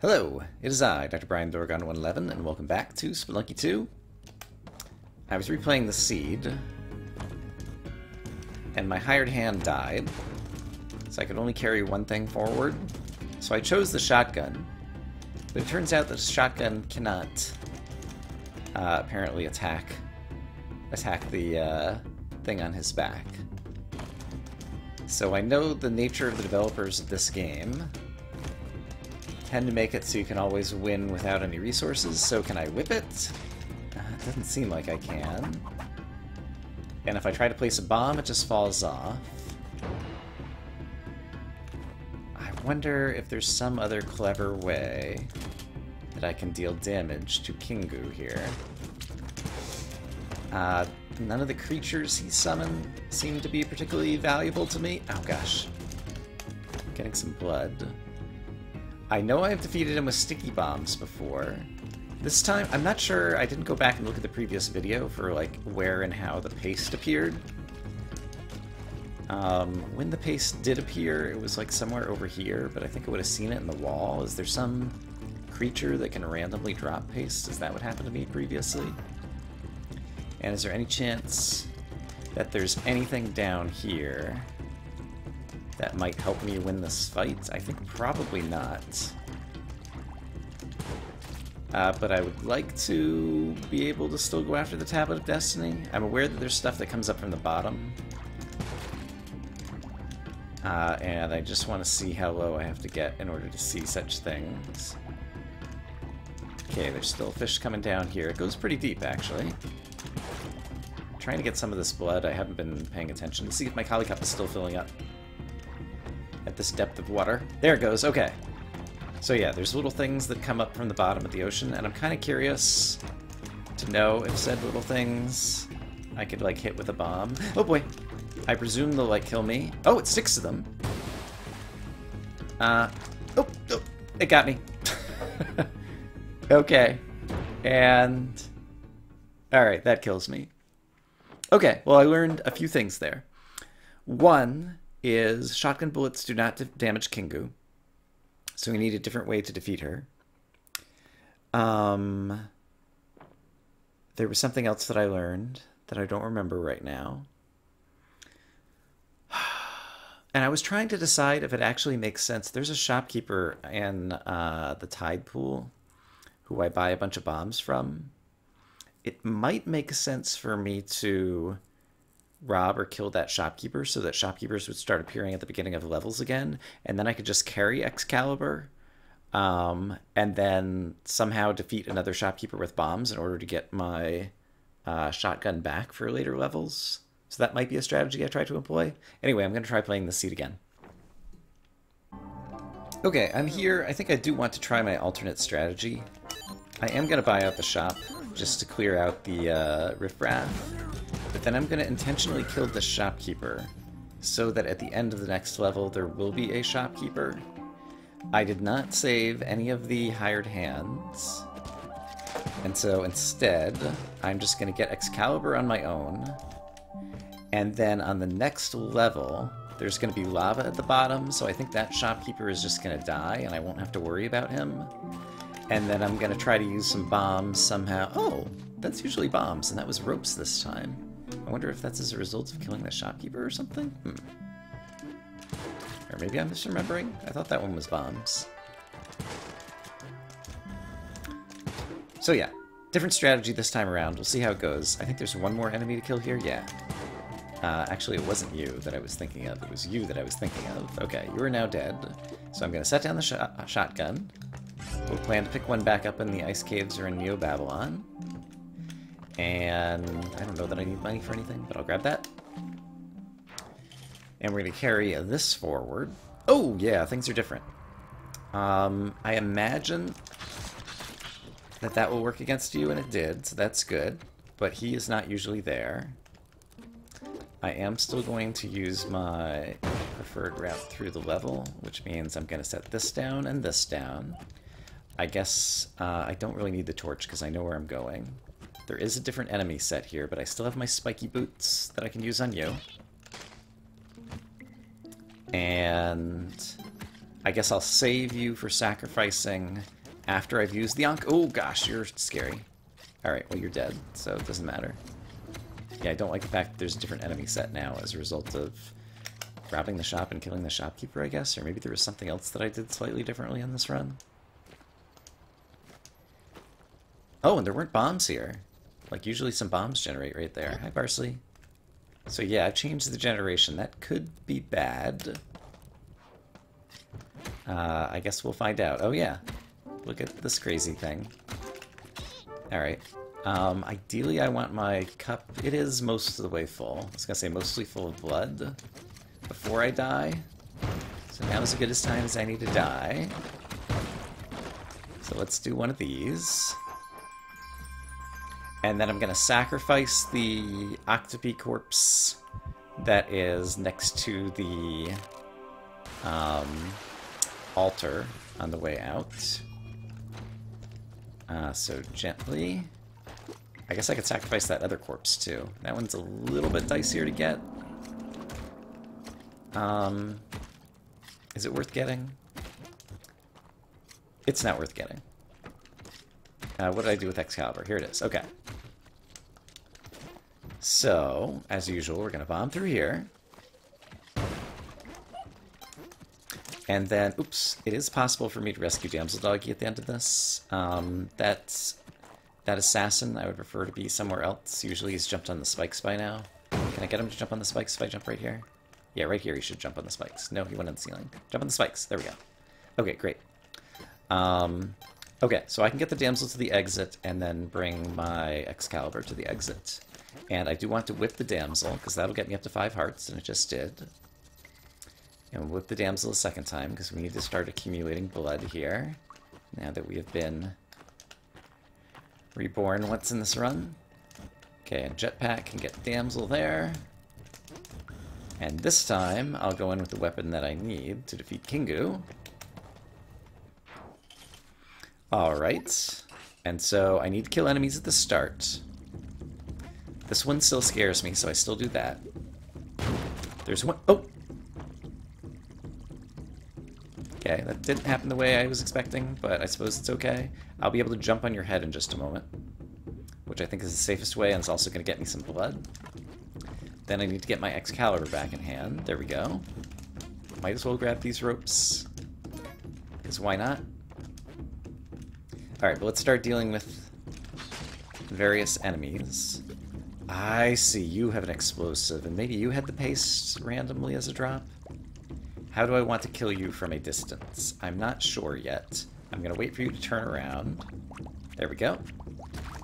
Hello, it is I, Dr. Brian Lorgon111, and welcome back to Spelunky 2. I was replaying The Seed, and my hired hand died, so I could only carry one thing forward. So I chose the shotgun, but it turns out the shotgun cannot uh, apparently attack attack the uh, thing on his back. So I know the nature of the developers of this game, tend to make it so you can always win without any resources, so can I whip it? Uh, it doesn't seem like I can. And if I try to place a bomb, it just falls off. I wonder if there's some other clever way that I can deal damage to Kingu here. Uh, none of the creatures he summoned seem to be particularly valuable to me. Oh gosh. Getting some blood. I know I've defeated him with sticky bombs before. This time, I'm not sure, I didn't go back and look at the previous video for like where and how the paste appeared. Um, when the paste did appear, it was like somewhere over here, but I think I would have seen it in the wall. Is there some creature that can randomly drop paste? Is that what happened to me previously? And is there any chance that there's anything down here that might help me win this fight? I think probably not. Uh, but I would like to be able to still go after the Tablet of Destiny. I'm aware that there's stuff that comes up from the bottom. Uh, and I just want to see how low I have to get in order to see such things. Okay, there's still fish coming down here. It goes pretty deep, actually. trying to get some of this blood. I haven't been paying attention to see if my Kali Cup is still filling up at this depth of water. There it goes, okay. So yeah, there's little things that come up from the bottom of the ocean, and I'm kind of curious to know if said little things I could, like, hit with a bomb. Oh boy! I presume they'll, like, kill me. Oh, it sticks to them! Uh, oh, oh it got me. okay. And... Alright, that kills me. Okay, well, I learned a few things there. One is shotgun bullets do not damage Kingu. So we need a different way to defeat her. Um, there was something else that I learned that I don't remember right now. And I was trying to decide if it actually makes sense. There's a shopkeeper in uh, the tide pool who I buy a bunch of bombs from. It might make sense for me to rob or kill that shopkeeper so that shopkeepers would start appearing at the beginning of levels again, and then I could just carry Excalibur, um, and then somehow defeat another shopkeeper with bombs in order to get my uh, shotgun back for later levels. So that might be a strategy I try to employ. Anyway, I'm going to try playing the seed again. Okay, I'm here. I think I do want to try my alternate strategy. I am going to buy out the shop just to clear out the uh, riffraff. But then I'm going to intentionally kill the shopkeeper so that at the end of the next level there will be a shopkeeper. I did not save any of the hired hands. And so instead, I'm just going to get Excalibur on my own. And then on the next level, there's going to be lava at the bottom, so I think that shopkeeper is just going to die, and I won't have to worry about him. And then I'm going to try to use some bombs somehow. Oh, that's usually bombs, and that was ropes this time. I wonder if that's as a result of killing the shopkeeper or something? Hmm. Or maybe I'm misremembering? I thought that one was bombs. So yeah, different strategy this time around. We'll see how it goes. I think there's one more enemy to kill here. Yeah. Uh, actually, it wasn't you that I was thinking of. It was you that I was thinking of. Okay, you are now dead. So I'm going to set down the sh uh, shotgun. We'll plan to pick one back up in the ice caves or in Neo Babylon. And I don't know that I need money for anything, but I'll grab that. And we're going to carry this forward. Oh, yeah, things are different. Um, I imagine that that will work against you, and it did, so that's good. But he is not usually there. I am still going to use my preferred route through the level, which means I'm going to set this down and this down. I guess uh, I don't really need the torch because I know where I'm going. There is a different enemy set here, but I still have my spiky boots that I can use on you. And I guess I'll save you for sacrificing after I've used the Ankh. Oh gosh, you're scary. Alright, well you're dead, so it doesn't matter. Yeah, I don't like the fact that there's a different enemy set now as a result of robbing the shop and killing the shopkeeper, I guess. Or maybe there was something else that I did slightly differently on this run. Oh, and there weren't bombs here. Like, usually some bombs generate right there. Hi, Parsley. So yeah, I've changed the generation. That could be bad. Uh, I guess we'll find out. Oh yeah, look at this crazy thing. Alright. Um, ideally I want my cup... It is most of the way full. I was gonna say mostly full of blood before I die. So now is as good as time as I need to die. So let's do one of these. And then I'm going to sacrifice the Octopi corpse that is next to the um, altar on the way out. Uh, so gently. I guess I could sacrifice that other corpse too. That one's a little bit dicier to get. Um, is it worth getting? It's not worth getting. Uh, what did I do with Excalibur? Here it is. Okay. So, as usual, we're going to bomb through here. And then, oops, it is possible for me to rescue Damsel Doggy at the end of this. Um, that's, that assassin I would prefer to be somewhere else. Usually he's jumped on the spikes by now. Can I get him to jump on the spikes if I jump right here? Yeah, right here he should jump on the spikes. No, he went on the ceiling. Jump on the spikes. There we go. Okay, great. Um, okay, so I can get the damsel to the exit and then bring my Excalibur to the exit. And I do want to whip the damsel, because that'll get me up to five hearts, and it just did. And whip the damsel a second time, because we need to start accumulating blood here, now that we have been reborn once in this run. Okay, and jetpack can get damsel there. And this time, I'll go in with the weapon that I need to defeat Kingu. Alright. And so I need to kill enemies at the start. This one still scares me, so I still do that. There's one... Oh! Okay, that didn't happen the way I was expecting, but I suppose it's okay. I'll be able to jump on your head in just a moment. Which I think is the safest way, and it's also going to get me some blood. Then I need to get my Excalibur back in hand. There we go. Might as well grab these ropes. Because why not? Alright, but let's start dealing with various enemies. I see, you have an explosive, and maybe you had the paste randomly as a drop? How do I want to kill you from a distance? I'm not sure yet. I'm to wait for you to turn around. There we go.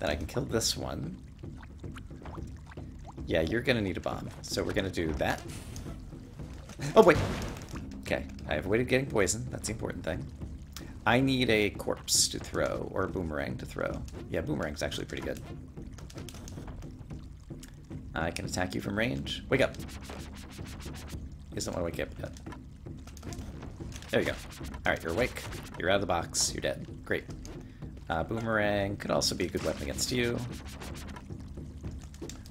Then I can kill this one. Yeah, you're gonna need a bomb. So we're gonna do that. Oh, wait! Okay, I avoided getting poisoned. That's the important thing. I need a corpse to throw, or a boomerang to throw. Yeah, boomerang's actually pretty good. I can attack you from range. Wake up! Doesn't want to wake up yet. There you go. Alright, you're awake. You're out of the box. You're dead. Great. Uh, boomerang could also be a good weapon against you.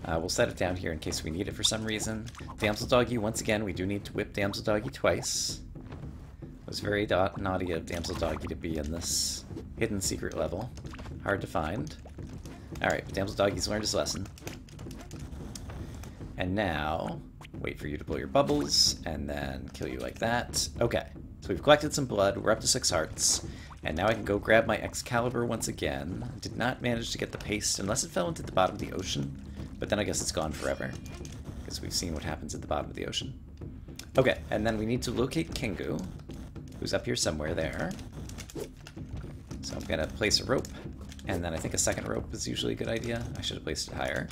Uh, we'll set it down here in case we need it for some reason. Damsel Doggy, once again, we do need to whip Damsel Doggy twice. It was very naughty of Damsel Doggy to be in this hidden secret level. Hard to find. Alright, Damsel Doggy's learned his lesson. And now, wait for you to blow your bubbles, and then kill you like that. Okay, so we've collected some blood, we're up to six hearts, and now I can go grab my Excalibur once again. Did not manage to get the paste, unless it fell into the bottom of the ocean. But then I guess it's gone forever. Because we've seen what happens at the bottom of the ocean. Okay, and then we need to locate Kingu, who's up here somewhere there. So I'm gonna place a rope, and then I think a second rope is usually a good idea. I should have placed it higher.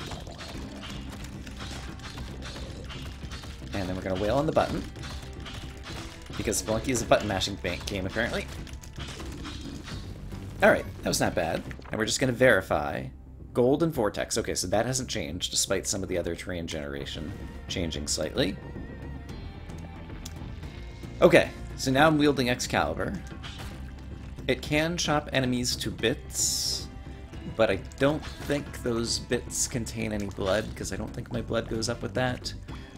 And then we're gonna wail on the button. Because Spelunky is a button mashing game, apparently. Alright, that was not bad. And we're just gonna verify Gold and Vortex. Okay, so that hasn't changed, despite some of the other terrain generation changing slightly. Okay, so now I'm wielding Excalibur. It can chop enemies to bits, but I don't think those bits contain any blood, because I don't think my blood goes up with that.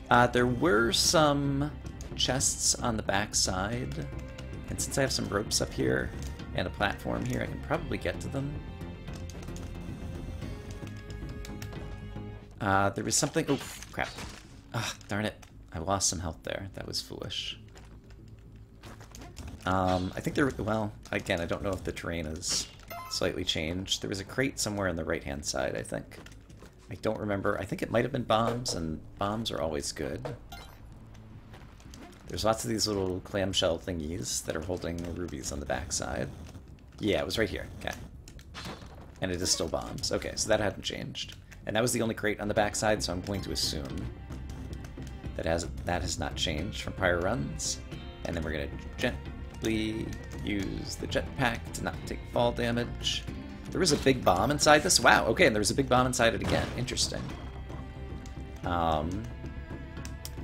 Uh, there were some chests on the back side And since I have some ropes up here and a platform here, I can probably get to them. Uh, there was something... Oh, crap. Ah, darn it. I lost some health there. That was foolish. Um, I think there... Well, again, I don't know if the terrain is slightly changed. There was a crate somewhere on the right-hand side, I think. I don't remember. I think it might have been bombs, and bombs are always good. There's lots of these little clamshell thingies that are holding rubies on the backside. Yeah, it was right here. Okay. And it is still bombs. Okay, so that hadn't changed. And that was the only crate on the backside, so I'm going to assume that has that has not changed from prior runs. And then we're going to gently use the jetpack to not take fall damage. There was a big bomb inside this? Wow, okay, and there was a big bomb inside it again. Interesting. Um,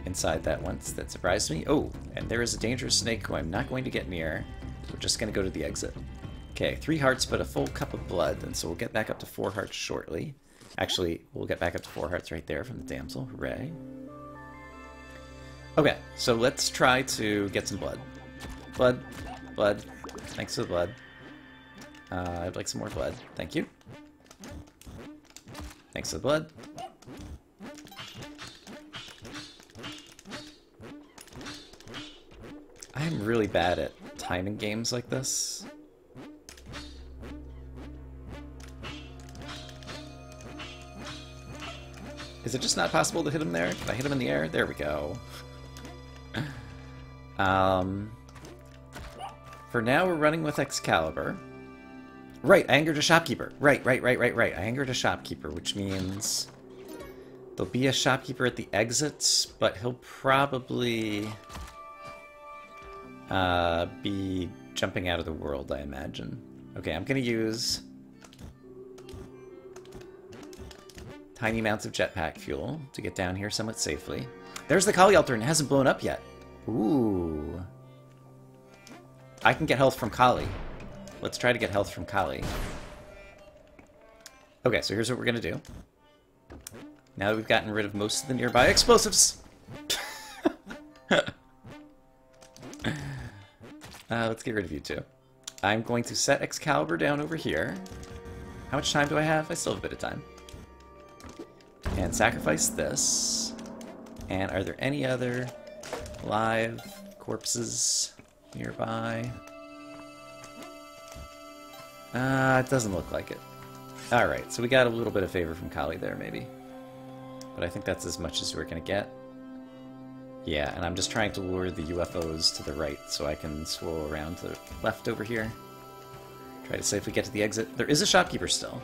inside that once that surprised me. Oh, and there is a dangerous snake who I'm not going to get near. We're just going to go to the exit. Okay, three hearts but a full cup of blood, and so we'll get back up to four hearts shortly. Actually, we'll get back up to four hearts right there from the damsel. Hooray. Okay, so let's try to get some blood. Blood, blood, thanks for the blood. Uh, I'd like some more blood. Thank you. Thanks for the blood. I'm really bad at timing games like this. Is it just not possible to hit him there? Can I hit him in the air? There we go. um, for now, we're running with Excalibur. Right, I angered a shopkeeper. Right, right, right, right, right. I angered a shopkeeper, which means there'll be a shopkeeper at the exits, but he'll probably uh, be jumping out of the world, I imagine. Okay, I'm to use tiny amounts of jetpack fuel to get down here somewhat safely. There's the Kali altar and it hasn't blown up yet. Ooh. I can get health from Kali. Let's try to get health from Kali. Okay, so here's what we're gonna do. Now that we've gotten rid of most of the nearby explosives. uh, let's get rid of you two. I'm going to set Excalibur down over here. How much time do I have? I still have a bit of time and sacrifice this. And are there any other live corpses nearby? Uh, it doesn't look like it. Alright, so we got a little bit of favor from Kali there, maybe. But I think that's as much as we're gonna get. Yeah, and I'm just trying to lure the UFOs to the right so I can swirl around to the left over here. Try to safely get to the exit. There is a shopkeeper still.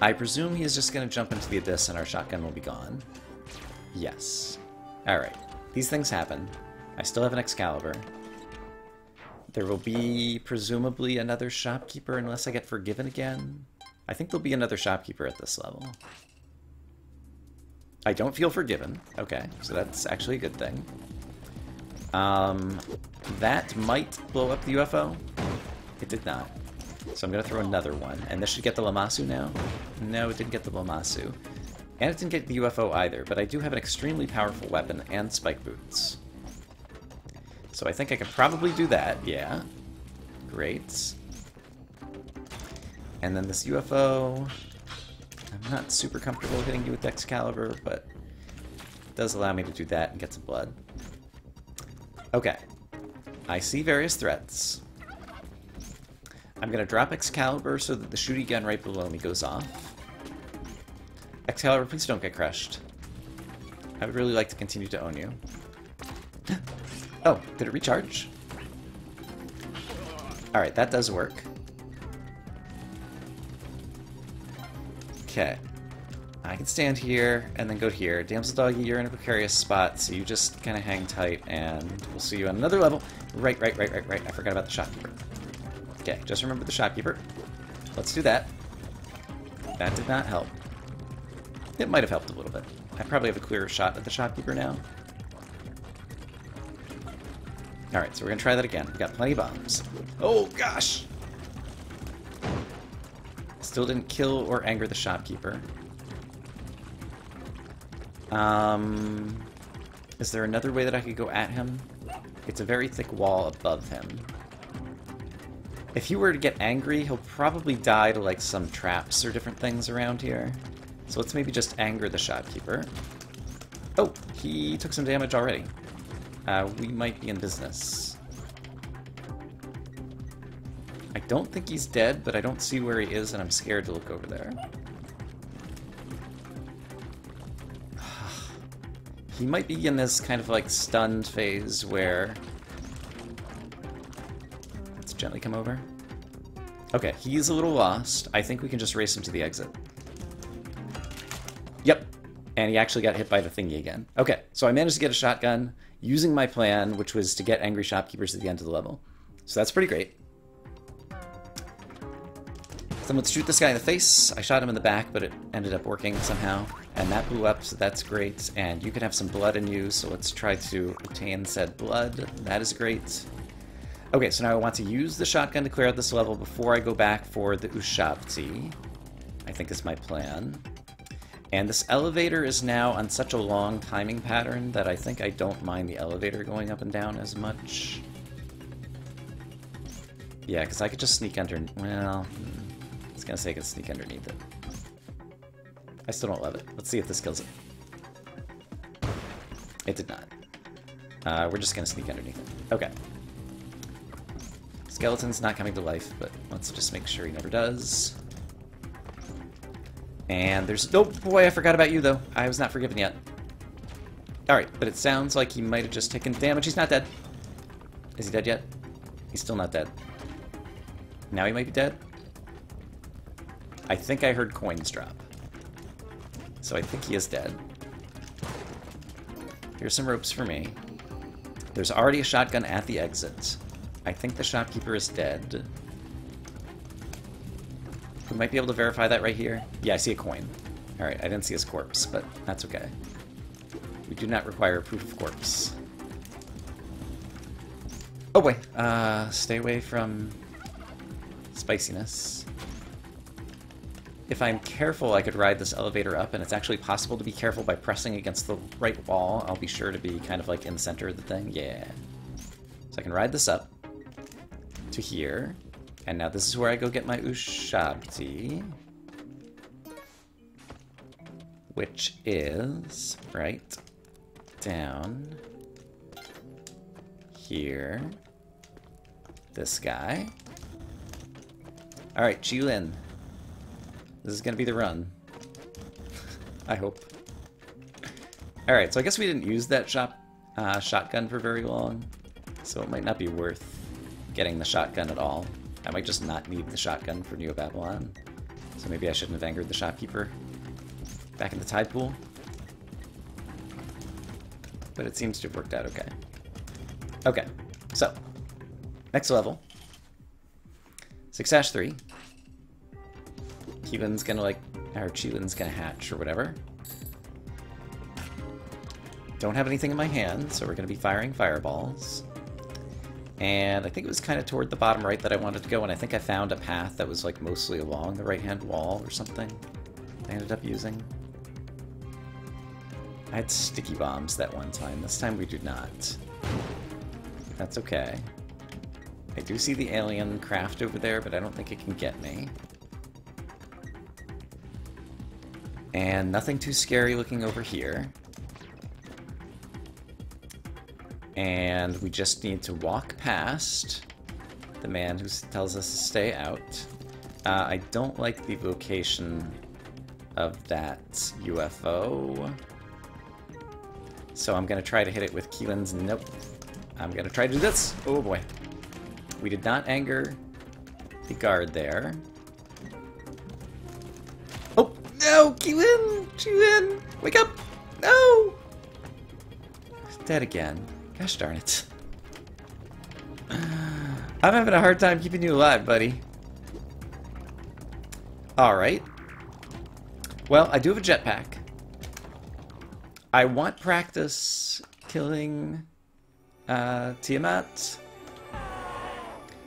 I presume he is just going to jump into the abyss and our shotgun will be gone. Yes. Alright. These things happen. I still have an Excalibur. There will be, presumably, another shopkeeper unless I get forgiven again. I think there'll be another shopkeeper at this level. I don't feel forgiven. Okay, so that's actually a good thing. Um, that might blow up the UFO. It did not. So I'm going to throw another one. And this should get the Lamassu now? No, it didn't get the Lamassu. And it didn't get the UFO either, but I do have an extremely powerful weapon and spike boots. So I think I can probably do that, yeah. Great. And then this UFO... I'm not super comfortable hitting you with Excalibur, but it does allow me to do that and get some blood. Okay. I see various threats. I'm going to drop Excalibur so that the shooty gun right below me goes off. Excalibur, please don't get crushed. I would really like to continue to own you. Oh, did it recharge? Alright, that does work. Okay. I can stand here and then go here. Damsel Doggy, you're in a precarious spot, so you just kind of hang tight and we'll see you on another level. Right, right, right, right, right. I forgot about the shopkeeper. Okay, just remember the shopkeeper. Let's do that. That did not help. It might have helped a little bit. I probably have a clearer shot at the shopkeeper now. Alright, so we're gonna try that again. We got plenty of bombs. Oh, gosh! Still didn't kill or anger the shopkeeper. Um, is there another way that I could go at him? It's a very thick wall above him. If he were to get angry, he'll probably die to like some traps or different things around here. So let's maybe just anger the shopkeeper. Oh, he took some damage already. Uh, we might be in business. I don't think he's dead, but I don't see where he is, and I'm scared to look over there. he might be in this kind of like stunned phase where... Let's gently come over. Okay, he's a little lost. I think we can just race him to the exit. Yep, and he actually got hit by the thingy again. Okay, so I managed to get a shotgun using my plan, which was to get angry shopkeepers at the end of the level. So that's pretty great. So let's shoot this guy in the face. I shot him in the back, but it ended up working somehow. And that blew up, so that's great. And you can have some blood in you, so let's try to obtain said blood. That is great. Okay, so now I want to use the shotgun to clear out this level before I go back for the Ushabti. I think is my plan. And this elevator is now on such a long timing pattern that I think I don't mind the elevator going up and down as much. Yeah, because I could just sneak under... Well, hmm, I was to say I could sneak underneath it. I still don't love it. Let's see if this kills it. It did not. Uh, we're just to sneak underneath it. Okay. Skeleton's not coming to life, but let's just make sure he never does. And there's... Oh, boy, I forgot about you, though. I was not forgiven yet. Alright, but it sounds like he might have just taken damage. He's not dead. Is he dead yet? He's still not dead. Now he might be dead? I think I heard coins drop. So I think he is dead. Here's some ropes for me. There's already a shotgun at the exit. I think the shopkeeper is dead. Might be able to verify that right here. Yeah, I see a coin. Alright, I didn't see his corpse, but that's okay. We do not require proof of corpse. Oh boy, uh, stay away from spiciness. If I'm careful, I could ride this elevator up, and it's actually possible to be careful by pressing against the right wall. I'll be sure to be kind of like in the center of the thing. Yeah. So I can ride this up to here. And now this is where I go get my Ushabti. Which is right down here. This guy. Alright, Qilin. This is gonna be the run. I hope. Alright, so I guess we didn't use that shop, uh, shotgun for very long, so it might not be worth getting the shotgun at all. I might just not need the shotgun for Neo Babylon. So maybe I shouldn't have angered the shopkeeper. Back in the tide pool. But it seems to have worked out okay. Okay, so, next level. Success 3. Keelan's gonna like, or Qilin's gonna hatch or whatever. Don't have anything in my hand, so we're gonna be firing fireballs. And I think it was kind of toward the bottom right that I wanted to go, and I think I found a path that was like mostly along the right-hand wall or something I ended up using. I had sticky bombs that one time. This time we do not. That's okay. I do see the alien craft over there, but I don't think it can get me. And nothing too scary looking over here. And we just need to walk past the man who tells us to stay out. Uh, I don't like the location of that UFO. So I'm to try to hit it with Keelan's... Nope. I'm to try to do this. Oh boy. We did not anger the guard there. Oh, no! Keelan! Keelan! Wake up! No! Dead again. Gosh darn it. I'm having a hard time keeping you alive, buddy. Alright. Well, I do have a jetpack. I want practice killing uh, Tiamat.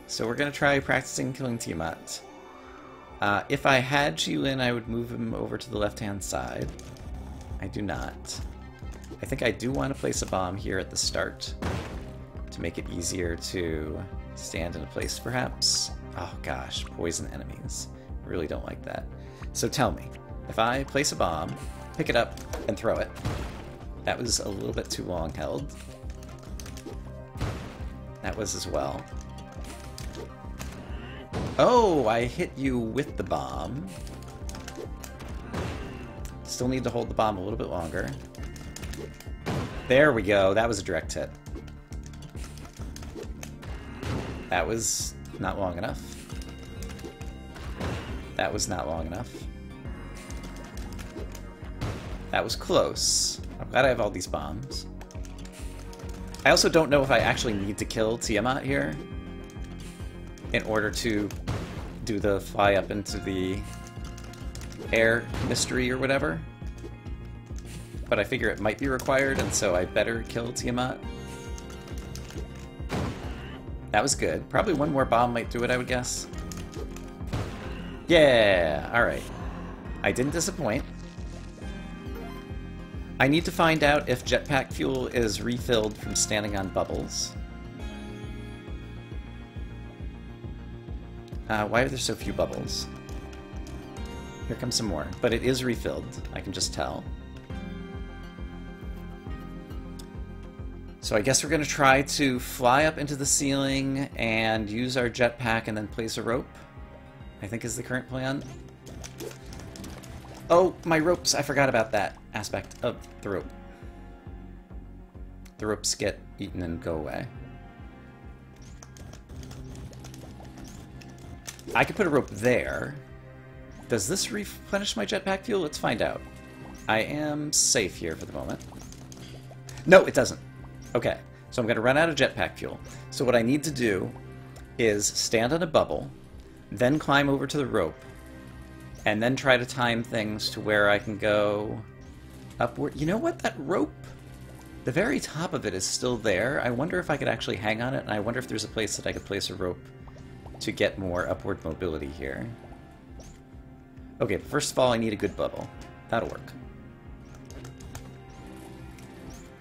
So we're going to try practicing killing Tiamat. Uh, if I had Qilin, I would move him over to the left-hand side. I do not. I think I do want to place a bomb here at the start. to make it easier to stand in a place, perhaps. Oh gosh, poison enemies. Really don't like that. So tell me, if I place a bomb, pick it up, and throw it, that was a little bit too long held. That was as well. Oh, I hit you with the bomb. Still need to hold the bomb a little bit longer. There we go. That was a direct hit. That was not long enough. That was not long enough. That was close. I'm glad I have all these bombs. I also don't know if I actually need to kill Tiamat here in order to do the fly up into the air mystery or whatever. But I figure it might be required, and so I better kill Tiamat. That was good. Probably one more bomb might do it, I would guess. Yeah, alright. I didn't disappoint. I need to find out if jetpack fuel is refilled from standing on bubbles. Uh, why are there so few bubbles? Here comes some more, but it is refilled, I can just tell. So I guess we're going to try to fly up into the ceiling and use our jetpack and then place a rope, I think is the current plan. Oh, my ropes. I forgot about that aspect of the rope. The ropes get eaten and go away. I could put a rope there. Does this replenish my jetpack fuel? Let's find out. I am safe here for the moment. No, it doesn't. Okay, so I'm going to run out of jetpack fuel. So what I need to do is stand on a bubble, then climb over to the rope, and then try to time things to where I can go upward. You know what? That rope, the very top of it is still there. I wonder if I could actually hang on it, and I wonder if there's a place that I could place a rope to get more upward mobility here. Okay, first of all, I need a good bubble. That'll work.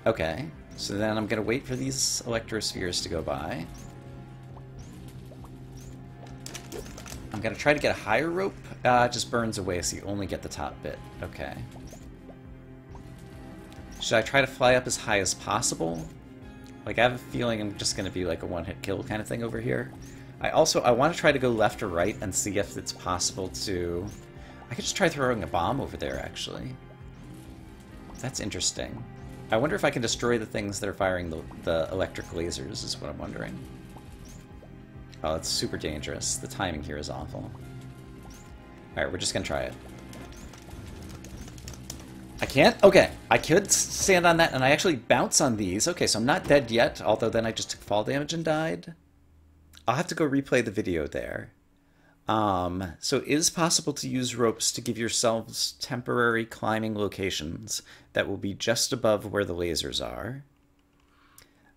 Okay, so then I'm going to wait for these electrospheres to go by. I'm going to try to get a higher rope. Uh, it just burns away, so you only get the top bit. Okay. Should I try to fly up as high as possible? Like, I have a feeling I'm just going to be like a one-hit kill kind of thing over here. I also, I want to try to go left or right and see if it's possible to... I could just try throwing a bomb over there, actually. That's interesting. I wonder if I can destroy the things that are firing the, the electric lasers, is what I'm wondering. Oh, it's super dangerous. The timing here is awful. Alright, we're just gonna try it. I can't? Okay, I could stand on that, and I actually bounce on these. Okay, so I'm not dead yet, although then I just took fall damage and died. I'll have to go replay the video there. Um, so it is possible to use ropes to give yourselves temporary climbing locations that will be just above where the lasers are.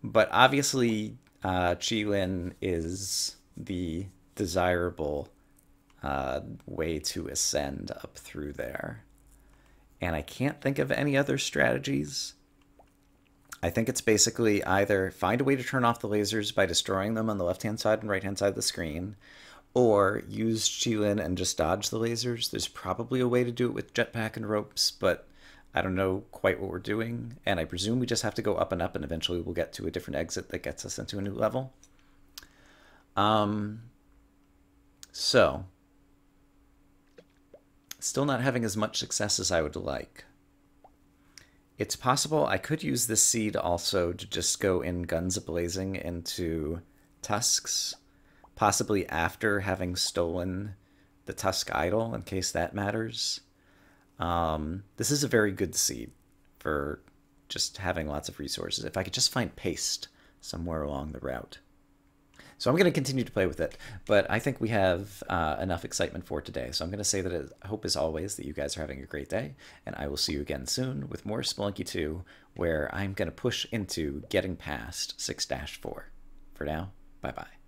But obviously, uh, is the desirable uh, way to ascend up through there. And I can't think of any other strategies I think it's basically either find a way to turn off the lasers by destroying them on the left hand side and right hand side of the screen, or use Qilin and just dodge the lasers. There's probably a way to do it with jetpack and ropes, but I don't know quite what we're doing, and I presume we just have to go up and up, and eventually we'll get to a different exit that gets us into a new level. Um, so, still not having as much success as I would like. It's possible I could use this seed also to just go in guns blazing into tusks, possibly after having stolen the tusk idol, in case that matters. Um, this is a very good seed for just having lots of resources. If I could just find paste somewhere along the route. So I'm going to continue to play with it, but I think we have uh, enough excitement for today. So I'm going to say that I hope, as always, that you guys are having a great day, and I will see you again soon with more Spelunky 2, where I'm going to push into getting past 6-4. For now, bye-bye.